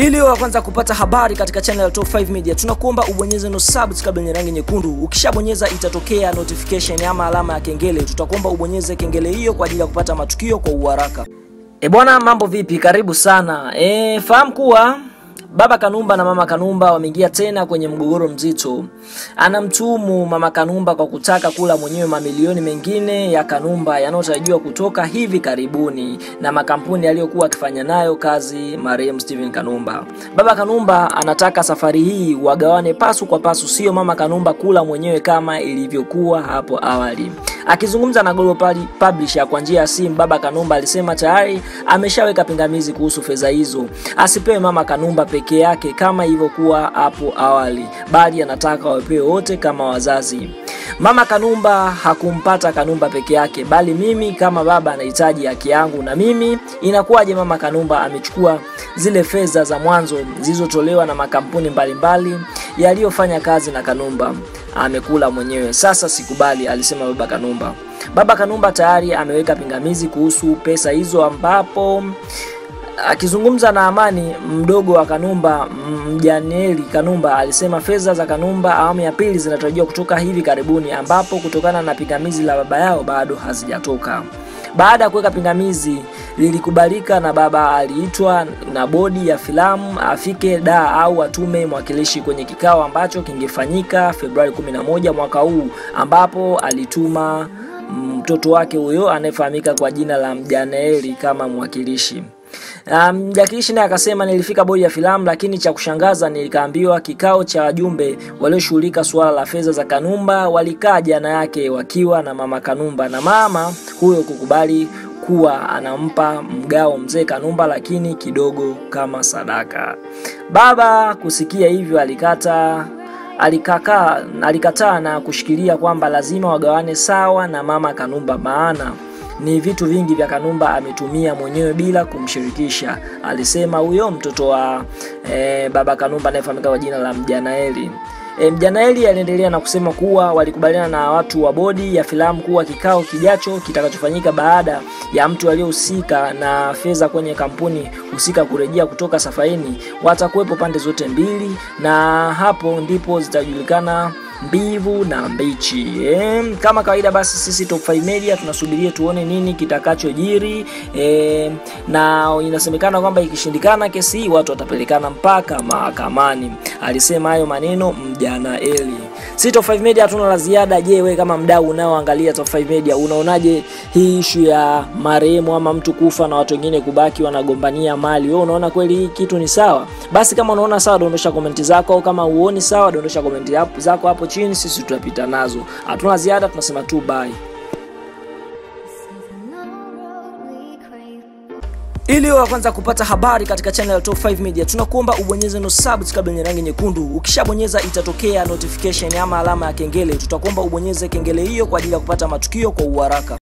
Ili wa kwanza kupata habari katika channel ya Top 5 Media, tunakuomba ubonyeze no subscribe yenye rangi nyekundu. Ukishabonyeza itatokea notification ama alama ya kengele. Tutakuomba ubonyeze kengele hiyo kwa ajili ya kupata matukio kwa uharaka. E bwana, mambo vipi? Karibu sana. E, fahamu kuwa Baba Kanumba na Mama Kanumba wameingia tena kwenye mgogoro mzito. anamtumu Mama Kanumba kwa kutaka kula mwenyewe mamilioni mengine ya Kanumba yanayotarajiwa kutoka hivi karibuni na makampuni aliyokuwa akifanya nayo kazi marehemu Steven Kanumba. Baba Kanumba anataka safari hii wagawane pasu kwa pasu, sio Mama Kanumba kula mwenyewe kama ilivyokuwa hapo awali. Akizungumza na Global Publisher kwa njia ya simu, Baba Kanumba alisema tayari ameshaweka pingamizi kuhusu fedha hizo, asipewe Mama Kanumba peke yake kama ilivyokuwa hapo awali, bali anataka wapewe wote kama wazazi. Mama Kanumba hakumpata Kanumba peke yake, bali mimi kama baba anahitaji haki yangu. Na mimi inakuwaje mama Kanumba amechukua zile fedha za mwanzo zilizotolewa na makampuni mbalimbali yaliyofanya kazi na Kanumba amekula mwenyewe. Sasa sikubali, alisema baba Kanumba. Baba Kanumba tayari ameweka pingamizi kuhusu pesa hizo, ambapo akizungumza na Amani mdogo wa Kanumba, Mjaneli Kanumba alisema fedha za Kanumba awamu ya pili zinatarajiwa kutoka hivi karibuni, ambapo kutokana na pingamizi la baba yao bado hazijatoka. Baada ya kuweka pingamizi lilikubalika na baba aliitwa na bodi ya filamu afike da au atume mwakilishi kwenye kikao ambacho kingefanyika Februari 11 mwaka huu, ambapo alituma mtoto wake huyo anayefahamika kwa jina la Mjanaeli kama mwakilishi. Mjakilishi Jackie naye akasema nilifika bodi ya filamu, lakini cha kushangaza nilikaambiwa kikao cha wajumbe walioshughulika suala la fedha za Kanumba walikaa jana yake wakiwa na mama Kanumba na mama huyo kukubali kuwa anampa mgao mzee Kanumba, lakini kidogo kama sadaka. Baba kusikia hivyo alikata alikaka alikataa na kushikilia kwamba lazima wagawane sawa na mama Kanumba, maana ni vitu vingi vya Kanumba ametumia mwenyewe bila kumshirikisha, alisema huyo mtoto wa e, baba Kanumba anayefahamika kwa jina la Mjanaeli. E, Mjanaeli aliendelea na kusema kuwa walikubaliana na watu wa bodi ya filamu kuwa kikao kijacho kitakachofanyika baada ya mtu aliyehusika na fedha kwenye kampuni husika kurejea kutoka safarini, watakuwepo pande zote mbili, na hapo ndipo zitajulikana mbivu na mbichi. E, kama kawaida basi sisi Top 5 Media tunasubiria tuone nini kitakachojiri. E, na inasemekana kwamba ikishindikana kesi hii watu watapelekana mpaka mahakamani. Alisema hayo maneno mjana Eli. Sisi Top 5 Media hatuna la ziada. Je, wewe kama mdau unaoangalia Top 5 Media unaonaje hii ishu ya marehemu ama mtu kufa na watu wengine kubaki wanagombania mali? Wewe unaona kweli hii kitu ni sawa? Basi kama unaona sawa, dondosha komenti zako, kama uoni sawa, dondosha komenti zako hapo chini, sisi tutapita nazo. Hatuna ziada, tunasema tu bye. Ili wa kwanza kupata habari katika channel ya Top 5 Media, tunakuomba ubonyeze no subscribe yenye rangi nyekundu. Ukishabonyeza itatokea notification ama alama ya kengele. Tutakuomba ubonyeze kengele hiyo kwa ajili ya kupata matukio kwa uharaka.